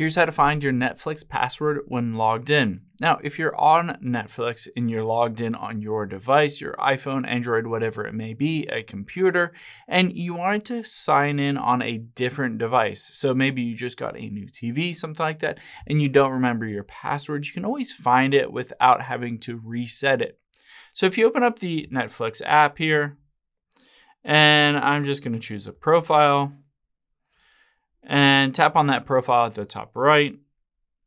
Here's how to find your Netflix password when logged in. Now, if you're on Netflix and you're logged in on your device, your iPhone, Android, whatever it may be, a computer, and you wanted to sign in on a different device, so maybe you just got a new TV, something like that, and you don't remember your password, you can always find it without having to reset it. So if you open up the Netflix app here, and I'm just going to choose a profile and tap on that profile at the top right.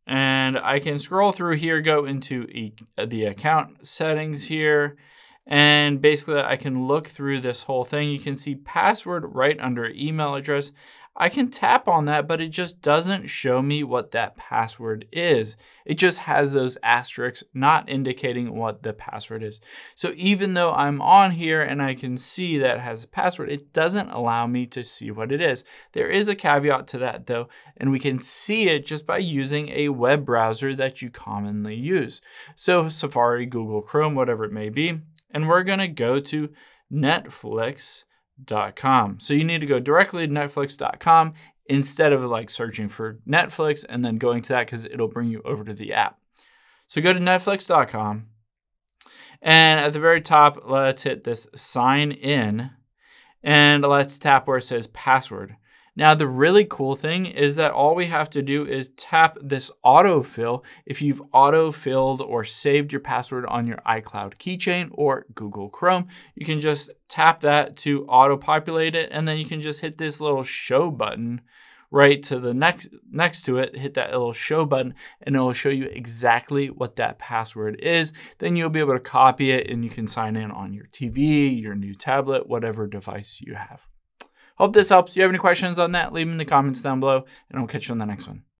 And I can scroll through here, go into e the account settings here, and basically I can look through this whole thing. You can see password right under email address. I can tap on that, but it just doesn't show me what that password is. It just has those asterisks not indicating what the password is. So even though I'm on here and I can see that has a password, it doesn't allow me to see what it is. There is a caveat to that though, and we can see it just by using a web browser that you commonly use. So Safari, Google Chrome, whatever it may be. And we're gonna go to netflix.com. So you need to go directly to netflix.com instead of like searching for Netflix and then going to that because it'll bring you over to the app. So go to netflix.com and at the very top, let's hit this sign in and let's tap where it says password. Now, the really cool thing is that all we have to do is tap this autofill if you've auto-filled or saved your password on your iCloud keychain or Google Chrome. You can just tap that to auto-populate it, and then you can just hit this little show button right to the next next to it, hit that little show button, and it will show you exactly what that password is. Then you'll be able to copy it and you can sign in on your TV, your new tablet, whatever device you have. Hope this helps. If you have any questions on that, leave them in the comments down below, and I'll catch you on the next one.